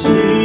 victory.